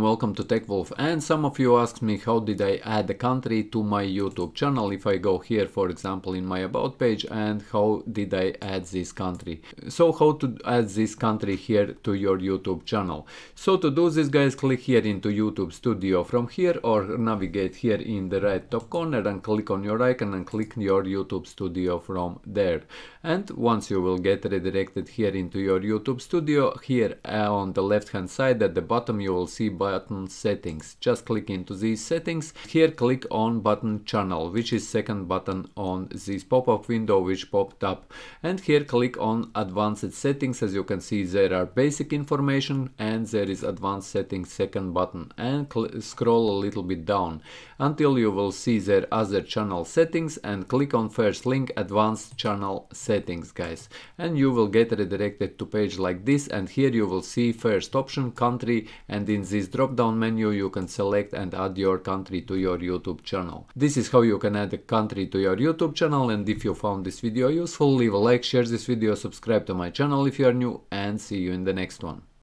Welcome to TechWolf and some of you asked me how did I add a country to my YouTube channel if I go here for example in my about page and how did I add this country. So how to add this country here to your YouTube channel. So to do this guys click here into YouTube studio from here or navigate here in the right top corner and click on your icon and click your YouTube studio from there. And once you will get redirected here into your YouTube studio here uh, on the left hand side at the bottom you will see button settings. Just click into these settings. Here click on button channel, which is second button on this pop-up window which popped up. And here click on advanced settings. As you can see there are basic information and there is advanced settings second button. And scroll a little bit down until you will see there other channel settings and click on first link advanced channel settings guys. And you will get redirected to page like this and here you will see first option country and in this drop down menu you can select and add your country to your YouTube channel. This is how you can add a country to your YouTube channel and if you found this video useful leave a like, share this video, subscribe to my channel if you are new and see you in the next one.